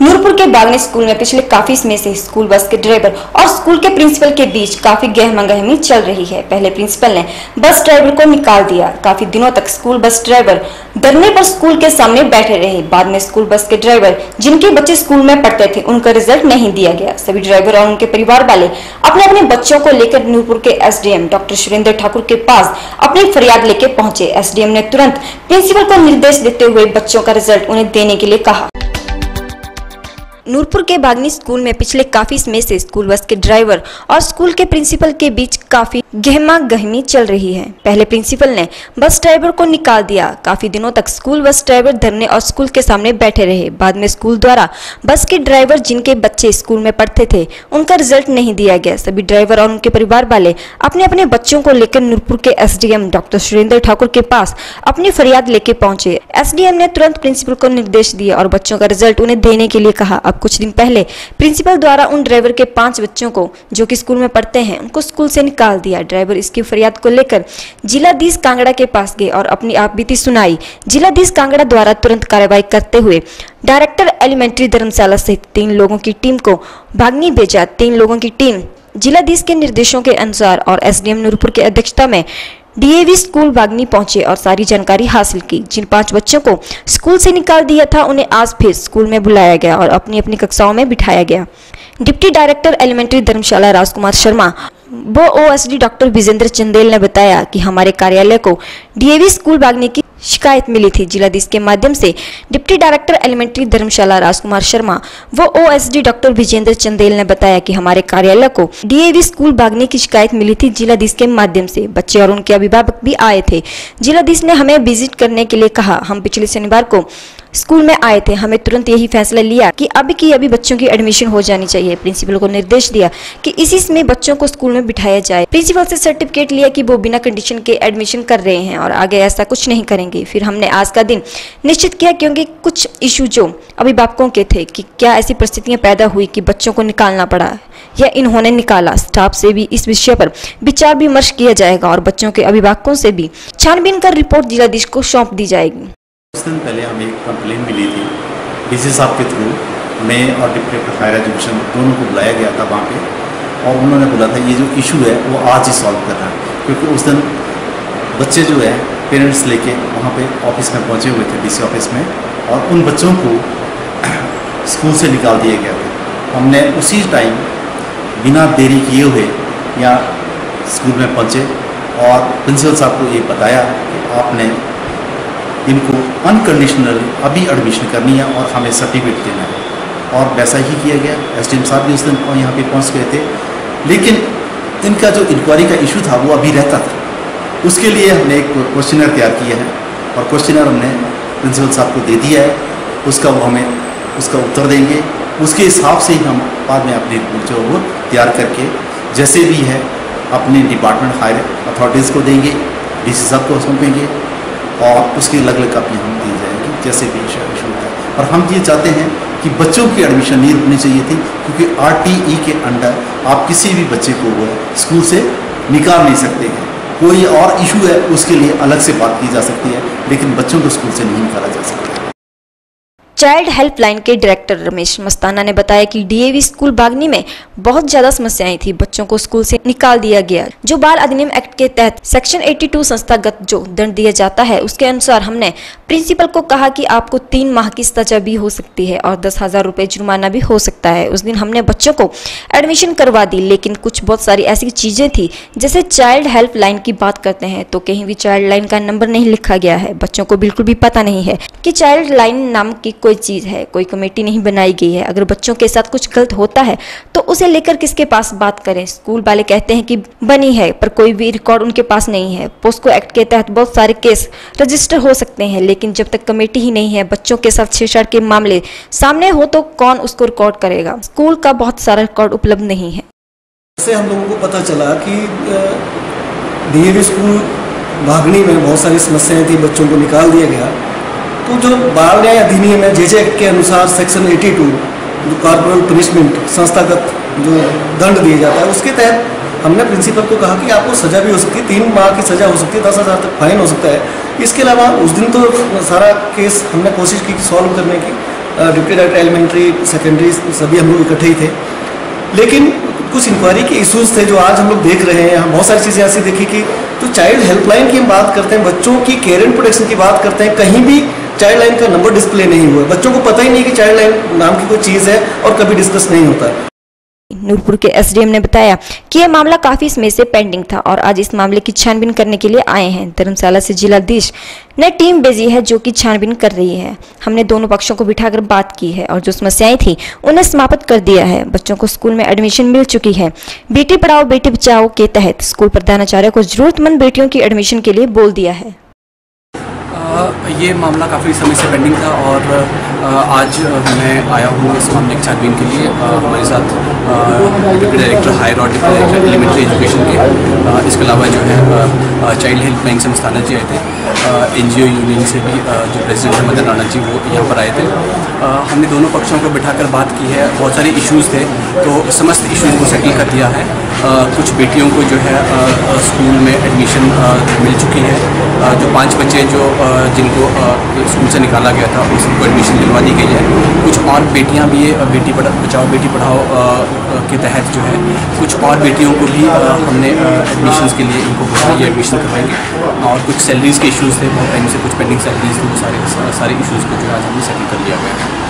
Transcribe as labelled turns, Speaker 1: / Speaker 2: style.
Speaker 1: नूरपुर के बागने स्कूल में पिछले काफ़ी समय से स्कूल बस के ड्राइवर और स्कूल के प्रिंसिपल के बीच काफ़ी गहमा गहमी चल रही है। पहले प्रिंसिपल ने बस ड्राइवर को निकाल दिया। काफ़ी दिनों तक स्कूल बस ड्राइवर धरने पर स्कूल के सामने बैठे रहे। बाद में स्कूल बस के ड्राइवर जिनके बच्चे स्कूल में पढ़ते थे, उनका रिज़ल्ट नहीं दिया गया। सभी ड्राइवर और उनके परिवार वाले अपने अपने बच्चों को लेकर नूरपुर के एसडीएम डॉक्टर सुरेंद्र ठाकुर के पास अपनी फरियाद लेकर पहुँचे। एसडीएम ने तुरंत प्रिंसिपल को निर्देश देते हुए बच्चों का रिज़ल्ट उन्हें देने के लिए कहा। नूरपुर के बागनी स्कूल में पिछले काफ़ी समय से स्कूल बस के ड्राइवर और स्कूल के प्रिंसिपल के बीच काफ़ी गहमा गहमी चल रही है। पहले प्रिंसिपल ने बस ड्राइवर को निकाल दिया। काफ़ी दिनों तक स्कूल बस ड्राइवर धरने और स्कूल के सामने बैठे रहे। बाद में स्कूल द्वारा बस के ड्राइवर जिनके बच्चे स्कूल में पढ़ते थे, उनका रिज़ल्ट नहीं दिया गया। सभी ड्राइवर और उनके परिवार वाले अपने अपने बच्चों को लेकर नूरपुर के एसडीएम डॉक्टर सुरेंद्र ठाकुर के पास अपनी फरियाद लेके पहुँचे। एसडीएम ने तुरंत प्रिंसिपल को निर्देश दिए और बच्चों का रिज़ल्ट उन्हें देने के लिए कहा। अब कुछ दिन पहले प्रिंसिपल द्वारा उन ड्राइवर के पाँच बच्चों को, जो की स्कूल में पढ़ते हैं, उनको स्कूल से निकाल दिया ड्राइवर इसकी फरियाद को लेकर। जिलाधीश कांगड़ा के पास गए और अपनी आपबीती सुनाई। जिलाधीश कांगड़ा द्वारा तुरंत कार्रवाई करते हुए डायरेक्टर एलिमेंट्री धर्मशाला सहित तीन लोगों की टीम को भागनी भेजा। तीन लोगों की टीम जिलाधीश के निर्देशों के अनुसार और एसडीएम नूरपुर की अध्यक्षता में डीएवी स्कूल बागनी पहुँचे और सारी जानकारी हासिल की। जिन पाँच बच्चों को स्कूल से निकाल दिया था, उन्हें आज फिर स्कूल में बुलाया गया और अपनी अपनी कक्षाओं में बिठाया गया। Deputy director elementary Dharamshala Rajkumar Sharma, वो ओएसडी डॉक्टर विजेंद्र चंदेल ने बताया कि हमारे कार्यालय को डीएवी स्कूल बागनी की शिकायत मिली थी। जिलाधीश के माध्यम से deputy director elementary Dharamshala Rajkumar Sharma व ओएसडी डॉक्टर विजेंद्र चंदेल ने बताया कि हमारे कार्यालय को डीएवी स्कूल भागने की शिकायत मिली थी। जिलाधीश के माध्यम से बच्चे और उनके अभिभावक भी आए थे। जिलाधीश ने हमें विज़िट करने के लिए कहा, हम पिछले शनिवार को स्कूल में आए थे, हमें तुरंत यही फैसला लिया कि अभी की अभी बच्चों की एडमिशन हो जानी चाहिए। प्रिंसिपल को निर्देश दिया कि इसी में बच्चों को स्कूल में बिठाया जाए। प्रिंसिपल से सर्टिफिकेट लिया कि वो बिना कंडीशन के एडमिशन कर रहे हैं और आगे ऐसा कुछ नहीं करेंगे। फिर हमने आज का दिन निश्चित किया क्योंकि कुछ इशू जो अभिभावकों के थे कि क्या ऐसी परिस्थितियाँ पैदा हुई कि बच्चों को निकालना पड़ा या इन्होंने निकाला। स्टाफ से भी इस विषय पर विचार विमर्श किया जाएगा और बच्चों के अभिभावकों से भी छानबीन कर रिपोर्ट जिलाधीश को सौंप दी जाएगी।
Speaker 2: कुछ दिन पहले हमें एक कंप्लेन मिली थी डीसी साहब के थ्रू मैं और डिप्टी फायर एजुकेशन दोनों को बुलाया गया था वहाँ पे, और उन्होंने बोला था, ये जो इशू है, वो आज ही सॉल्व कर रहा है। क्योंकि उस दिन बच्चे जो है पेरेंट्स लेके वहाँ पे ऑफ़िस में पहुँचे हुए थे डीसी ऑफ़िस में, और उन बच्चों को स्कूल से निकाल दिया गया था। हमने उसी टाइम बिना देरी किए हुए यहाँ स्कूल में पहुँचे, और प्रिंसिपल साहब को ये बताया कि आपने इनको अनकंडीशनल अभी एडमिशन करनी है और हमें सर्टिफिकेट देना है। और वैसा ही किया गया। एस साहब भी उस दिन यहाँ पे पहुँच गए थे। लेकिन इनका जो इंक्वायरी का इशू था, वो अभी रहता था। उसके लिए हमने एक क्वेश्चनर तैयार किया है। और क्वेश्चनर हमने प्रिंसिपल साहब को दे दिया है। उसका वो हमें, उसका उत्तर देंगे। उसके हिसाब से ही हम बाद में अपनी जो वो तैयार करके, जैसे भी है, अपने डिपार्टमेंट हायर अथॉरिटीज़ को देंगे डी साहब को सौंपेंगे। और उसकी अलग अलग कापियाँ हम दी जाएँगी, जैसे भी शुरू है और हम ये चाहते हैं कि बच्चों की एडमिशन नहीं रुकनी चाहिए थी, क्योंकि आरटीई के अंडर आप किसी भी बच्चे को स्कूल से निकाल नहीं सकते हैं। कोई और इशू है, उसके लिए अलग से बात की जा सकती है, लेकिन बच्चों को स्कूल से नहीं निकाला जा सकता।
Speaker 1: चाइल्ड हेल्पलाइन के डायरेक्टर रमेश मस्ताना ने बताया कि डीएवी स्कूल बागनी में बहुत ज़्यादा समस्याएँ थी। बच्चों को स्कूल से निकाल दिया गया। जो बाल अधिनियम एक्ट के तहत सेक्शन 82 संस्थागत जो दंड दिया जाता है, उसके अनुसार हमने प्रिंसिपल को कहा कि आपको तीन माह की सजा भी हो सकती है और दस हज़ार रुपए जुर्माना भी हो सकता है। उस दिन हमने बच्चों को एडमिशन करवा दी, लेकिन कुछ बहुत सारी ऐसी चीज़ें थी, जैसे चाइल्ड हेल्पलाइन की बात करते हैं तो कहीं भी चाइल्ड लाइन का नंबर नहीं लिखा गया है। बच्चों को बिल्कुल भी पता नहीं है कि चाइल्ड लाइन नाम की कोई चीज़ है, कोई कमेटी नहीं बनाई गई है। अगर बच्चों के साथ कुछ गलत होता है तो उसे लेकर किसके पास बात करें? स्कूल वाले कहते हैं कि बनी है, पर कोई भी रिकॉर्ड उनके पास नहीं है। पोस्को एक्ट के तहत बहुत सारे केस रजिस्टर हो सकते हैं, लेकिन जब तक कमेटी ही नहीं है, बच्चों के साथ छेड़छाड़ के मामले सामने हो तो कौन उसको रिकॉर्ड करेगा? स्कूल का बहुत सारा रिकॉर्ड उपलब्ध नहीं है।
Speaker 3: से हम लोगों को पता चला कि डीएवी स्कूल भागनी में बहुत सारी समस्याएँ थी, बच्चों को निकाल दिया गया। तो जो बाल न्याय अधिनियम है जे के अनुसार सेक्शन 82 जो कॉर्पोरल पनिशमेंट संस्थागत जो दंड दिया जाता है, उसके तहत हमने प्रिंसिपल को कहा कि आपको सज़ा भी हो सकती है, तीन माह की सज़ा हो सकती है, दस हज़ार तक फाइन हो सकता है। इसके अलावा उस दिन तो सारा केस हमने कोशिश की सॉल्व करने की डिप्टी डायरेक्टर एलिमेंट्री सेकेंडरी सभी हम लोग इकट्ठे ही थे। लेकिन कुछ इंक्वायरी के इश्यूज़ थे जो आज हम लोग देख रहे हैं हम बहुत सारी चीज़ें ऐसी देखी कि तो चाइल्ड हेल्पलाइन की हम बात करते हैं, बच्चों की केयर एंड प्रोटेक्शन की बात करते हैं, कहीं भी चाइल्ड लाइन का नंबर डिस्प्ले नहीं हुआ। बच्चों को पता ही नहीं कि चाइल्ड लाइन नाम की कोई चीज़ है और कभी डिस्कस नहीं होता।
Speaker 1: नूरपुर के एसडीएम ने बताया कि यह मामला काफ़ी समय से पेंडिंग था और आज इस मामले की छानबीन करने के लिए आए हैं। धर्मशाला से जिलाधीश ने टीम भेजी है जो कि छानबीन कर रही है। हमने दोनों पक्षों को बिठाकर बात की है और जो समस्याएँ थी, उन्हें समाप्त कर दिया है। बच्चों को स्कूल में एडमिशन मिल चुकी है। बेटी पढ़ाओ, बेटी बचाओ के तहत स्कूल प्रधानाचार्य को जरूरतमंद बेटियों की एडमिशन के लिए बोल दिया है।
Speaker 4: ये मामला काफ़ी समय से पेंडिंग था और आज मैं आया हूँ इस मामले की छानबीन के लिए। हमारे साथ डिप्टी डायरेक्टर हायर और डिप्टी डायरेक्टर एलिमेंट्री एजुकेशन के इसके अलावा जो है चाइल्ड हेल्थ बैंक संस्थान जी आए थे। एनजीओ यूनियन से भी जो प्रेसिडेंट है मदन राणा जी, वो यहाँ पर आए थे। हमने दोनों पक्षों को बिठाकर बात की है। बहुत सारे इश्यूज़ थे तो समस्त इश्यूज़ को सेटल कर दिया है। कुछ बेटियों को जो है स्कूल में एडमिशन मिल चुकी है। जो पाँच बच्चे जो जिनको स्कूल से निकाला गया था, उन सबको एडमिशन दिलवा दी गई है। कुछ और बेटियाँ भी बेटी पढ़ा, बचाओ, बेटी पढ़ाओ के तहत जो है, कुछ और बेटियों को भी हमने एडमिशन के लिए इनको बोला एडमिशन करवाएँगे। और कुछ सैलरीज़ के इशूज़ थे, बहुत टाइम से कुछ पेंडिंग सैलरीज थे, वो सारे सारे इशूज़ को जो आज हमने सेटल कर लिया गया है।